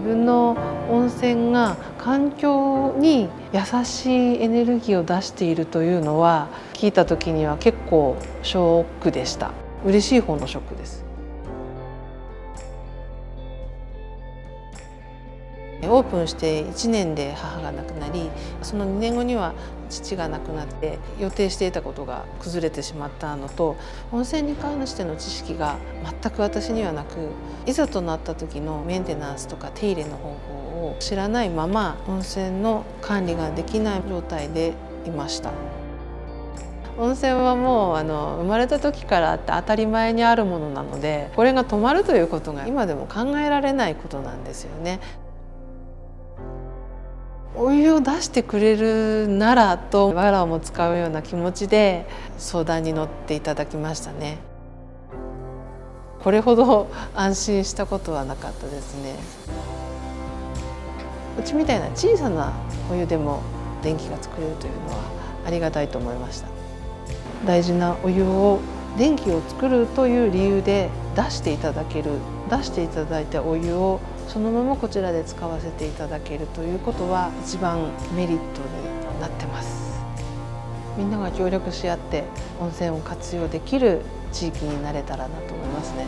分の温泉が環境に優しいエネルギーを出しているというのは聞いた時には結構ショックでした。嬉しい方のショックです。オープンして1年で母が亡くなりその2年後には父が亡くなって予定していたことが崩れてしまったのと温泉に関しての知識が全く私にはなくいざとなった時のメンテナンスとか手入れの方法を知らないまま温泉の管理ができない状態でいました。温泉はもうあの生まれた時からあって当たり前にあるものなのでこれが止まるということが今でも考えられないことなんですよね。お湯を出してくれるならとわらをも使うような気持ちで相談に乗っていただきましたね。これほど安心したことはなかったですね。うちみたいな小さなお湯でも電気が作れるというのはありがたいと思いました。大事なお湯を電気を作るという理由で出していただける出していただいたお湯をそのままこちらで使わせていただけるということは一番メリットになってます。みんなが協力し合って温泉を活用できる地域になれたらなと思いますね。